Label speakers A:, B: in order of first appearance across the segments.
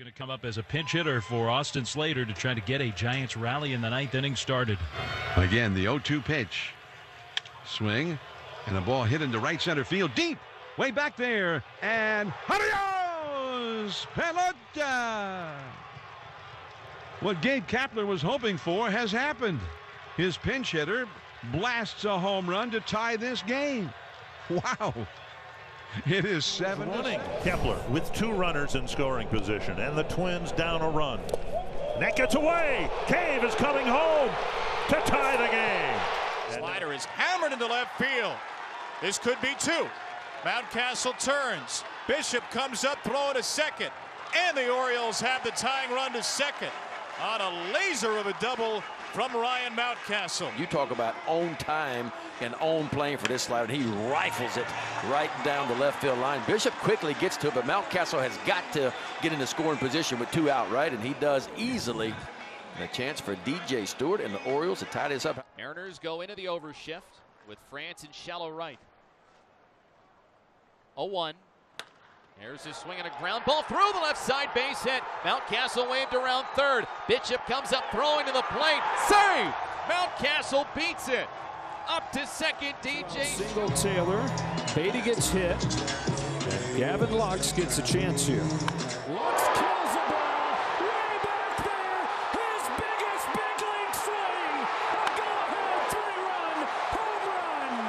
A: going to come up as a pinch hitter for Austin Slater to try to get a Giants rally in the ninth inning started.
B: Again, the 0 2 pitch. Swing, and a ball hit into right center field deep, way back there. And adios! Pelota! What Gabe Kapler was hoping for has happened. His pinch hitter blasts a home run to tie this game. Wow. It is seven.
C: Running. Kepler with two runners in scoring position, and the Twins down a run. That gets away. Cave is coming home to tie the game.
D: Slider is hammered into left field. This could be two. Mountcastle turns. Bishop comes up throwing a second. And the Orioles have the tying run to second on a laser of a double from Ryan Mountcastle.
E: You talk about on time and on playing for this slider. He rifles it right down the left field line. Bishop quickly gets to it, but Mountcastle has got to get in the scoring position with two out, right? And he does easily. And a chance for DJ Stewart and the Orioles to tie this up.
F: Mariners go into the overshift with France in shallow right. 0-1. There's a swing and a ground ball through the left side base hit. Mountcastle waved around third. Bishop comes up throwing to the plate. Save! Mountcastle beats it. Up to second, DJ.
G: Single Taylor. Beaty gets hit. Gavin Lux gets a chance here. Lux kills the ball. Way back there. His biggest big league swing. A go-ahead three-run home run.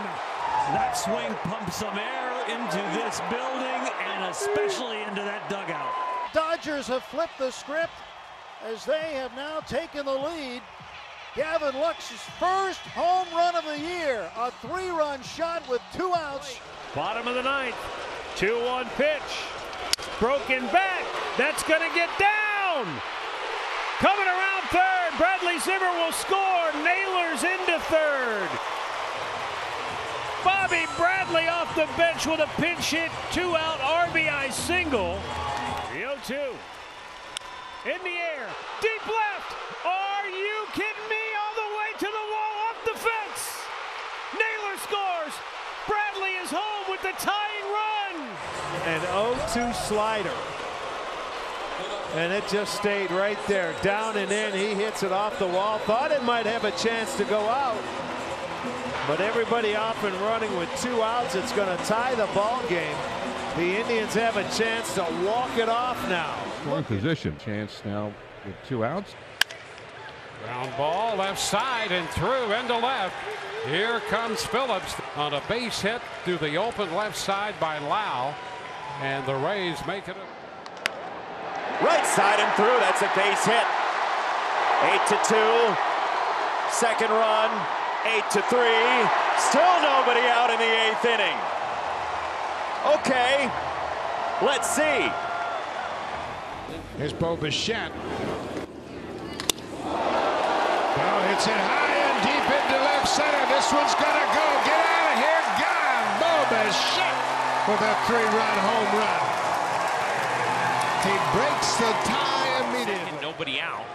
G: That swing pumps some air into this building and especially into that dugout.
H: Dodgers have flipped the script as they have now taken the lead. Gavin Lux's first home run of the year, a three-run shot with two outs.
G: Bottom of the ninth. 2-1 pitch. Broken back. That's going to get down. Coming around third. Bradley Zimmer will score. Naylor's into third. The bench with a pinch hit, two out RBI single. 3 2. In the air, deep left. Are you kidding me? All the way to the wall, up the fence. Naylor scores. Bradley is home with the tying run.
I: An 0 2 slider. And it just stayed right there, down and in. He hits it off the wall. Thought it might have a chance to go out. But everybody off and running with two outs. It's going to tie the ball game. The Indians have a chance to walk it off now.
J: One position. Chance now with two outs.
K: Ground ball left side and through into left. Here comes Phillips on a base hit through the open left side by Lau. And the Rays make it a
D: Right side and through. That's a base hit. 8 to 2. Second run. 8 to 3. Still nobody out in the eighth inning. Okay. Let's see.
L: Here's Bo Bichette. Now hits it high and deep into left center. This one's gonna go. Get out of here. Gone. Bo Bichette with a three-run home run. He breaks the tie immediately.
F: Nobody out.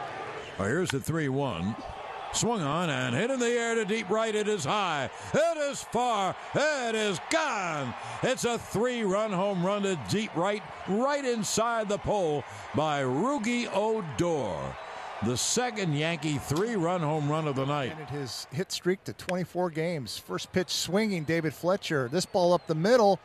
M: Well, here's the 3-1. Swung on and hit in the air to deep right. It is high. It is far. It is gone. It's a three-run home run to deep right, right inside the pole by Rougie Odor. The second Yankee three-run home run of the night.
N: And his hit streak to 24 games. First pitch swinging, David Fletcher. This ball up the middle,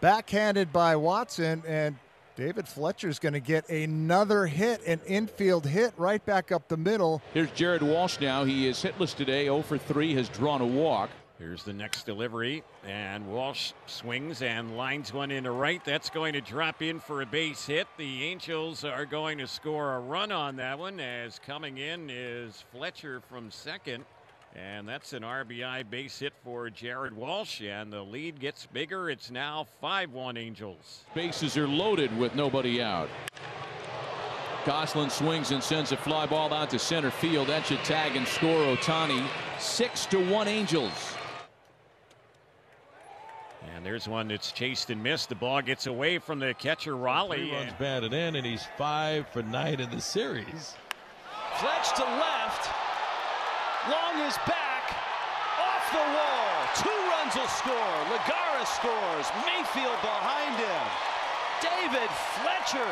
N: backhanded by Watson, and David Fletcher's going to get another hit, an infield hit right back up the middle.
O: Here's Jared Walsh now. He is hitless today, 0 for 3, has drawn a walk.
P: Here's the next delivery, and Walsh swings and lines one into right. That's going to drop in for a base hit. The Angels are going to score a run on that one, as coming in is Fletcher from second. And that's an RBI base hit for Jared Walsh, and the lead gets bigger. It's now 5 1 Angels.
O: Bases are loaded with nobody out. Gosselin swings and sends a fly ball out to center field. That should tag and score Ohtani. 6 to 1 Angels.
P: And there's one that's chased and missed. The ball gets away from the catcher Raleigh.
Q: Three runs batted in, and he's five for nine in the series.
G: Fletch to left. Is back. Off the wall. Two runs will score. Lagares scores. Mayfield behind him.
R: David Fletcher,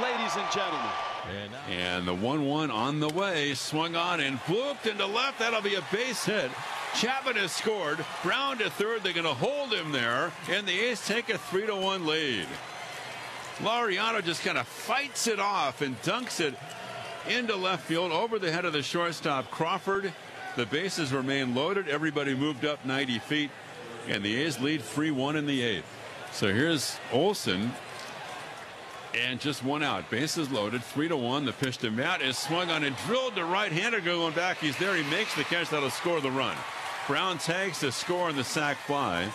R: ladies and gentlemen.
O: And the 1 1 on the way. Swung on and blooped into left. That'll be a base hit. Chapman has scored. Brown to third. They're going to hold him there. And the A's take a 3 to 1 lead. Laureano just kind of fights it off and dunks it into left field over the head of the shortstop Crawford. The bases remain loaded. Everybody moved up 90 feet. And the A's lead 3 1 in the eighth. So here's Olson and just one out. Bases loaded, three to one. The pitch to Matt is swung on and drilled to right-hander going back. He's there. He makes the catch that'll score the run. Brown tags to score on the sac fly,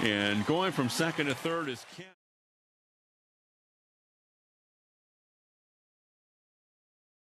O: and going from second to third is Kent.